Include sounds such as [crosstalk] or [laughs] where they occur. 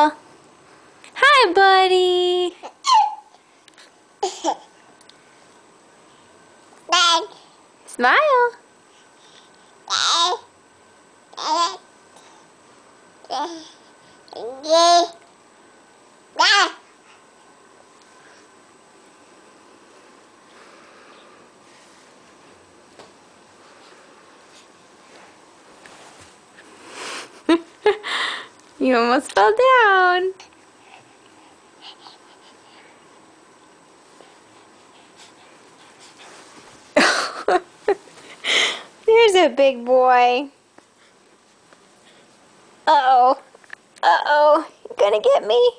Hi, buddy. Smile. You almost fell down. [laughs] There's a big boy. Uh-oh. Uh-oh. You gonna get me?